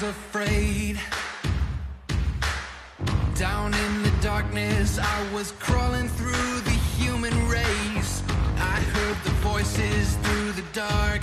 was afraid. Down in the darkness, I was crawling through the human race. I heard the voices through the dark.